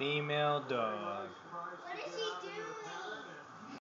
female dog.